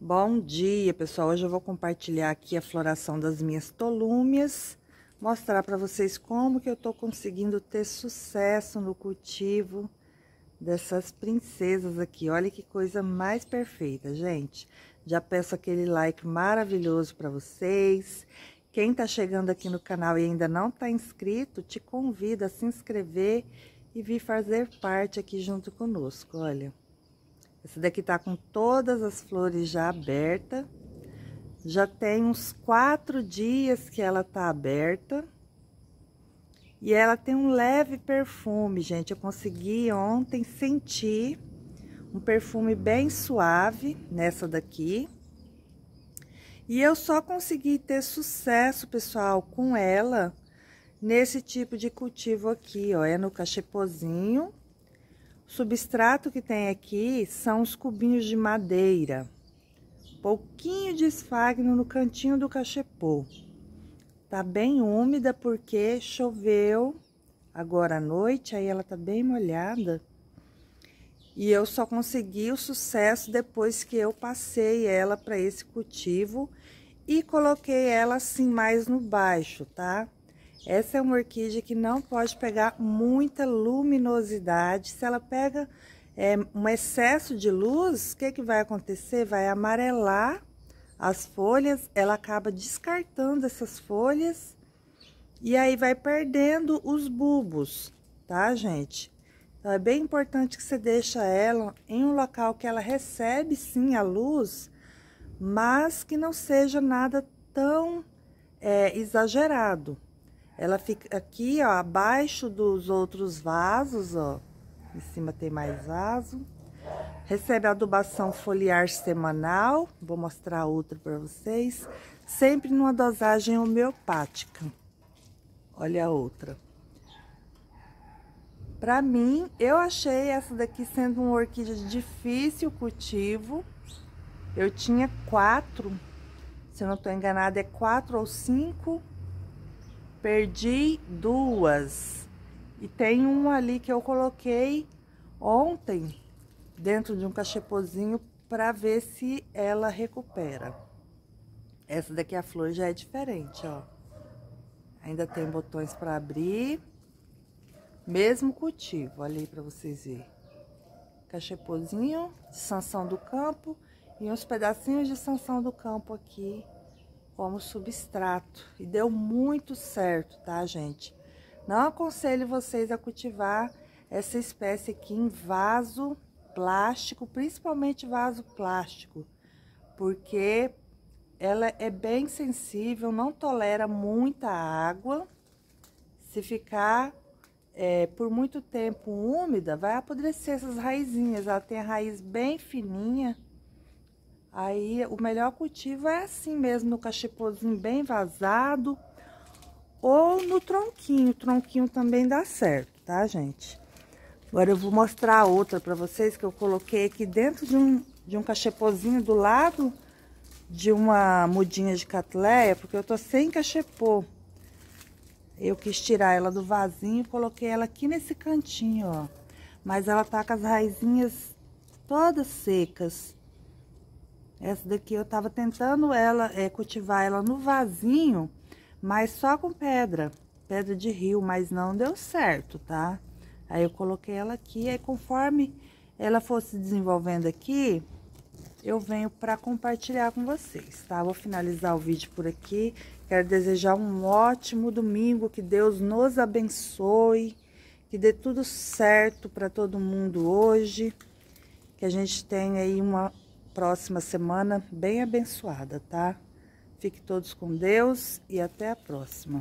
Bom dia, pessoal. Hoje eu vou compartilhar aqui a floração das minhas tolúmias, mostrar para vocês como que eu tô conseguindo ter sucesso no cultivo dessas princesas aqui. Olha que coisa mais perfeita, gente. Já peço aquele like maravilhoso para vocês. Quem tá chegando aqui no canal e ainda não tá inscrito, te convido a se inscrever e vir fazer parte aqui junto conosco, olha. Essa daqui tá com todas as flores já abertas. Já tem uns quatro dias que ela tá aberta. E ela tem um leve perfume, gente. Eu consegui ontem sentir um perfume bem suave nessa daqui. E eu só consegui ter sucesso, pessoal, com ela nesse tipo de cultivo aqui, ó. É no cachepozinho substrato que tem aqui são os cubinhos de madeira. Pouquinho de esfagno no cantinho do cachepô. Tá bem úmida porque choveu agora à noite, aí ela tá bem molhada. E eu só consegui o sucesso depois que eu passei ela para esse cultivo e coloquei ela assim mais no baixo, tá? Essa é uma orquídea que não pode pegar muita luminosidade. Se ela pega é, um excesso de luz, o que, que vai acontecer? Vai amarelar as folhas, ela acaba descartando essas folhas e aí vai perdendo os bulbos, tá, gente? Então, é bem importante que você deixe ela em um local que ela recebe, sim, a luz, mas que não seja nada tão é, exagerado, ela fica aqui, ó, abaixo dos outros vasos, ó. Em cima tem mais vaso. Recebe adubação foliar semanal. Vou mostrar outra para vocês. Sempre numa dosagem homeopática. Olha a outra. Para mim, eu achei essa daqui sendo uma orquídea de difícil cultivo. Eu tinha quatro, se eu não estou enganada, é quatro ou cinco Perdi duas. E tem uma ali que eu coloquei ontem dentro de um cachepozinho para ver se ela recupera. Essa daqui a flor já é diferente, ó. Ainda tem botões para abrir. Mesmo cultivo, ali para vocês verem. Cachepozinho de sanção do campo e uns pedacinhos de sanção do campo aqui como substrato. E deu muito certo, tá, gente? Não aconselho vocês a cultivar essa espécie aqui em vaso plástico, principalmente vaso plástico, porque ela é bem sensível, não tolera muita água. Se ficar é, por muito tempo úmida, vai apodrecer essas raizinhas. Ela tem a raiz bem fininha Aí, o melhor cultivo é assim mesmo, no cachepozinho bem vazado ou no tronquinho. O tronquinho também dá certo, tá, gente? Agora eu vou mostrar outra pra vocês que eu coloquei aqui dentro de um, de um cachepozinho do lado de uma mudinha de catleia, porque eu tô sem cachepô. Eu quis tirar ela do vasinho e coloquei ela aqui nesse cantinho, ó. Mas ela tá com as raizinhas todas secas. Essa daqui eu tava tentando ela, é, cultivar ela no vasinho, mas só com pedra, pedra de rio, mas não deu certo, tá? Aí eu coloquei ela aqui, aí conforme ela fosse desenvolvendo aqui, eu venho para compartilhar com vocês, tá? Vou finalizar o vídeo por aqui. Quero desejar um ótimo domingo, que Deus nos abençoe, que dê tudo certo para todo mundo hoje, que a gente tenha aí uma próxima semana bem abençoada, tá? Fique todos com Deus e até a próxima.